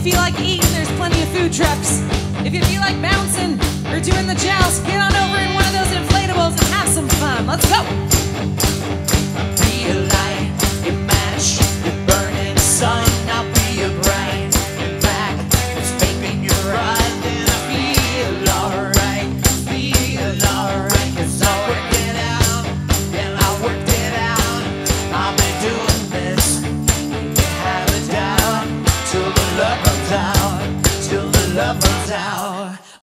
If you feel like eating, there's plenty of food trucks. If you feel like bouncing or doing the joust, get on. Tower, till the Love Tower.